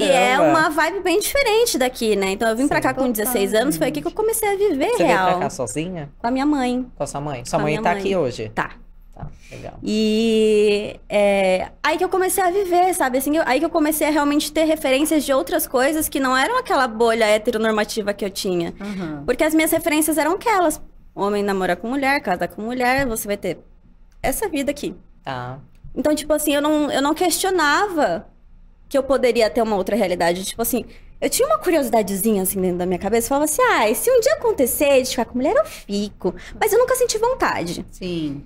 E é uma vibe bem diferente daqui, né? Então eu vim pra cá com 16 anos, foi aqui que eu comecei a viver Você veio real. pra cá sozinha? Com a minha mãe. Com a sua mãe? Sua mãe tá mãe. aqui hoje? Tá. Tá, legal. E é, aí que eu comecei a viver, sabe? Assim, eu- aí que eu comecei a realmente ter referências de outras coisas que não eram aquela bolha heteronormativa que eu tinha. Aham. Porque as minhas referências eram aquelas. Homem namora com mulher, casa com mulher, você vai ter essa vida aqui. Tá. Então, tipo assim, eu não, eu não questionava que eu poderia ter uma outra realidade. Tipo assim, eu tinha uma curiosidadezinha assim dentro da minha cabeça. Eu falava assim, ah, e se um dia acontecer de ficar com mulher, eu fico. Mas eu nunca senti vontade. Sim.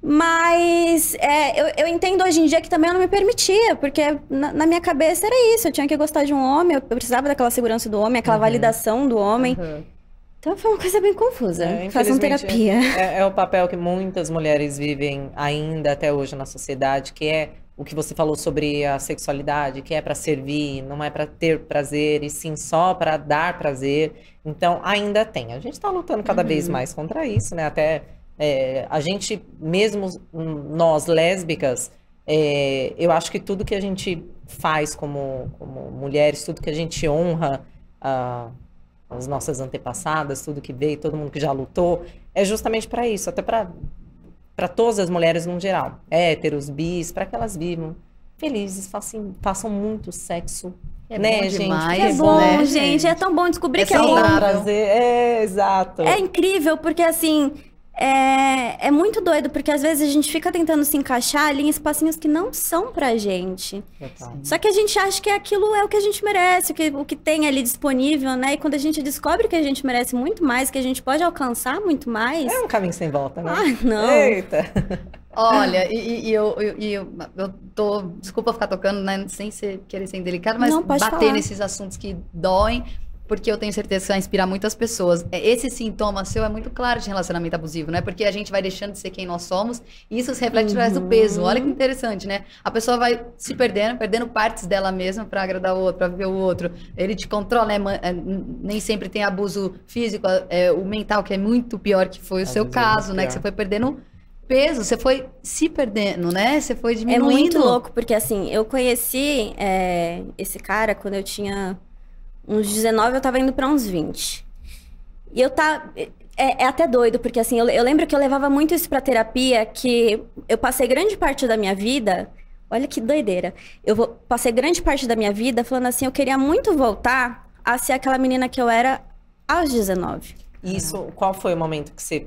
Mas é, eu, eu entendo hoje em dia que também eu não me permitia, porque na, na minha cabeça era isso. Eu tinha que gostar de um homem, eu precisava daquela segurança do homem, aquela validação do homem. Aham. Então foi uma coisa bem confusa. É, Façam terapia. É, é o papel que muitas mulheres vivem ainda até hoje na sociedade, que é o que você falou sobre a sexualidade, que é para servir, não é para ter prazer, e sim só para dar prazer. Então, ainda tem. A gente está lutando cada Uhum. vez mais contra isso, né? Até é, a gente, mesmo nós lésbicas, é, eu acho que tudo que a gente faz como, como mulheres, tudo que a gente honra ah, as nossas antepassadas, tudo que veio, todo mundo que já lutou, é justamente para isso, até para para todas as mulheres no geral, héteros, bis, para que elas vivam felizes, façam, façam muito sexo, É né, bom gente? demais, É Que bom, né, gente. É tão bom descobrir É que é bom. prazer, é, exato. É incrível, porque assim, é, é muito doido, porque às vezes a gente fica tentando se encaixar ali em espacinhos que não são pra gente. Total. Só que a gente acha que aquilo é o que a gente merece, o que, o que tem ali disponível, né? E quando a gente descobre que a gente merece muito mais, que a gente pode alcançar muito mais. É um caminho sem volta, né? Ah, não. Eita. Olha, e, e- eu, eu, e eu, eu tô. Desculpa ficar tocando, né? Sem ser, querer ser indelicado, mas Não, bater falar. nesses assuntos que doem, porque eu tenho certeza que vai inspirar muitas pessoas. É, Esse sintoma seu é muito claro de relacionamento abusivo, né? Porque a gente vai deixando de ser quem nós somos e isso se reflete através do Uhum. peso. Olha que interessante, né? A pessoa vai se perdendo, perdendo partes dela mesma pra agradar o outro, pra viver o outro. Ele te controla, né? É, Nem sempre tem abuso físico, é, o mental, que é muito pior que foi o Às seu é caso, né? Que você foi perdendo peso, você foi se perdendo, né? Você foi É diminuindo. muito louco, porque assim, eu conheci é, esse cara quando eu tinha uns 19, eu tava indo pra uns 20. E eu tá. É, é até doido, porque assim, eu, eu lembro que eu levava muito isso pra terapia, que eu passei grande parte da minha vida. Olha que doideira. Eu vou- passei grande parte da minha vida falando assim, eu queria muito voltar a ser aquela menina que eu era aos 19. Isso, qual foi o momento que você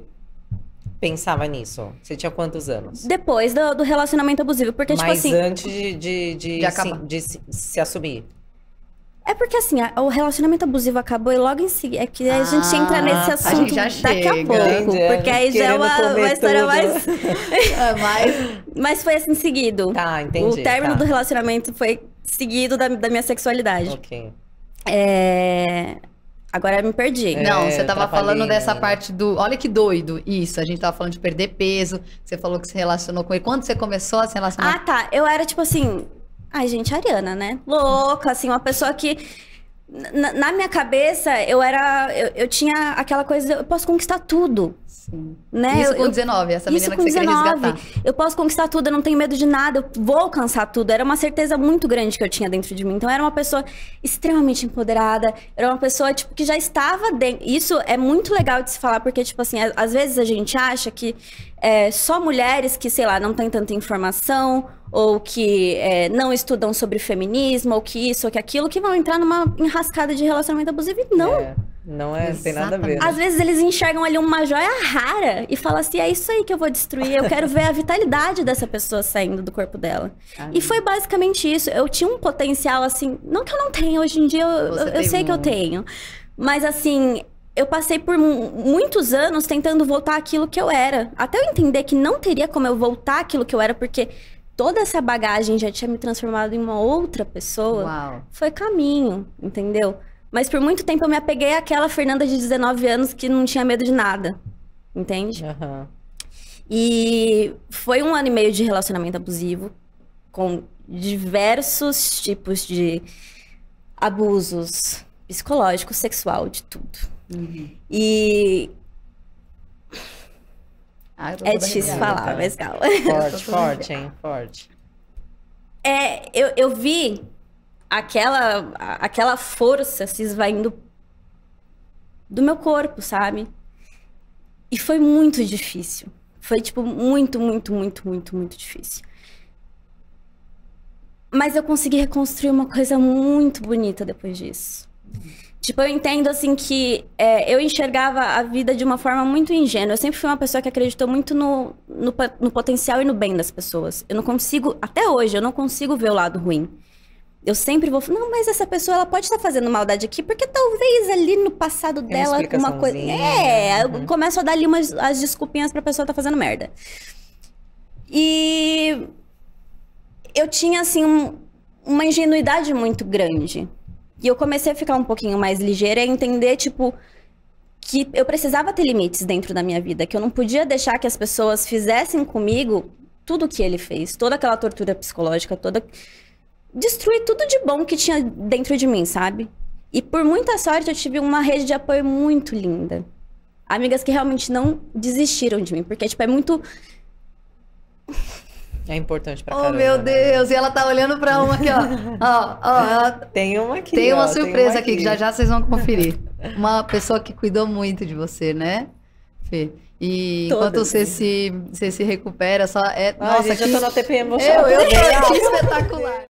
pensava nisso? Você tinha quantos anos? Depois do, do relacionamento abusivo. Porque, tipo Mas assim. antes de, de, de, De acabar. se, de se, se assumir. É porque assim, a- o relacionamento abusivo acabou e logo em seguida. É que a gente Ah, entra nesse a assunto gente já daqui a chega. pouco. Entendi, é, Porque aí já é uma, uma história tudo. mais. É, mas Mas foi assim seguido. Tá, entendi. o término tá. do relacionamento foi seguido da, da minha sexualidade. Ok. É... Agora eu me perdi. É, Não, você tava atrapalhei, falando dessa né? parte do. Olha que doido isso. A gente tava falando de perder peso. Você falou que se relacionou com ele. Quando você começou a se relacionar? Ah, tá. Eu era tipo assim. Ai, gente, Ariana, né? Louca, assim, uma pessoa que. Na, na minha cabeça, eu era. Eu, eu tinha aquela coisa. Eu posso conquistar tudo. Sim. Né? Isso eu, com eu- 19, essa menina que você queria 19. resgatar. Eu posso conquistar tudo, eu não tenho medo de nada, eu vou alcançar tudo. Era uma certeza muito grande que eu tinha dentro de mim. Então, eu era uma pessoa extremamente empoderada, era uma pessoa, tipo, que já estava dentro. Isso é muito legal de se falar, porque, tipo assim, às vezes a gente acha que é, só mulheres que, sei lá, não têm tanta informação, ou que é, não estudam sobre feminismo, ou que isso, ou que aquilo, que vão entrar numa enrascada de relacionamento abusivo. E não, É, não é, tem nada a ver. Né? às vezes eles enxergam ali uma joia rara e falam assim: é isso aí que eu vou destruir. Eu quero ver a vitalidade dessa pessoa saindo do corpo dela. Ah, E foi basicamente isso. Eu tinha um potencial assim, não que eu não tenha, hoje em dia eu, eu- eu sei que eu tenho. Mas assim, eu passei por mu- muitos anos tentando voltar àquilo que eu era. Até eu entender que não teria como eu voltar àquilo que eu era, porque toda essa bagagem já tinha me transformado em uma outra pessoa Uau. foi caminho, entendeu? Mas por muito tempo eu me apeguei àquela Fernanda de 19 anos que não tinha medo de nada, entende? Aham. E foi um ano e meio de relacionamento abusivo, com diversos tipos de abusos psicológico, sexual, de tudo. Uhum. E Ah, é difícil arrepiada. falar, mas calma. Forte, forte, hein? Forte. É, eu, eu vi aquela, aquela força se esvaindo do meu corpo, sabe? E foi muito difícil. Foi, tipo, muito, muito, muito, muito, muito difícil. Mas eu consegui reconstruir uma coisa muito bonita depois disso. Tipo, eu entendo, assim, que é, eu enxergava a vida de uma forma muito ingênua. Eu sempre fui uma pessoa que acreditou muito no, no, no potencial e no bem das pessoas. Eu não consigo, até hoje, eu não consigo ver o lado ruim. Eu sempre vou falar, não, mas essa pessoa ela pode estar fazendo maldade aqui, porque talvez ali no passado dela uma coisa. É, uhum. eu começo a dar ali umas as desculpinhas pra pessoa estar tá fazendo merda. E eu tinha, assim, um, uma ingenuidade muito grande. E eu comecei a ficar um pouquinho mais ligeira e entender, tipo, que eu precisava ter limites dentro da minha vida, que eu não podia deixar que as pessoas fizessem comigo tudo o que ele fez, toda aquela tortura psicológica, toda destruir tudo de bom que tinha dentro de mim, sabe? E por muita sorte eu tive uma rede de apoio muito linda. Amigas que realmente não desistiram de mim, porque tipo é muito é importante pra oh, caramba. Oh, meu né? Deus! E ela tá olhando pra uma aqui, ó. ó, ó ela... Tem uma aqui. Tem uma ó, surpresa tem uma aqui, que já já vocês vão conferir. Uma pessoa que cuidou muito de você, né, Fê? E Todas. enquanto você se, você se recupera, só é. Ai, nossa, gente, que... eu tô na TPM, vou Eu, eu tô aqui espetacular.